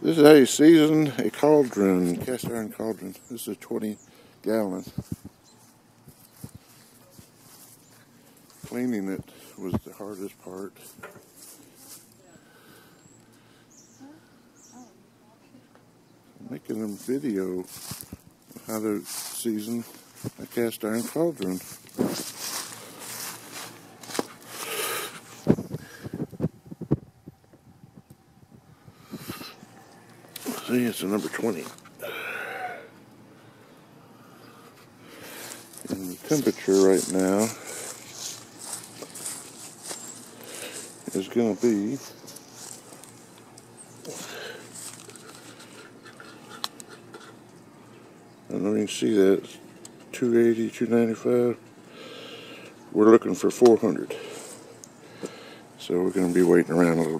This is how you season a cauldron, cast iron cauldron. This is a 20 gallon. Cleaning it was the hardest part. Making a video of how to season a cast iron cauldron. See, it's a number 20. And the temperature right now is going to be I don't know if you can see that. 280, 295. We're looking for 400. So we're going to be waiting around a little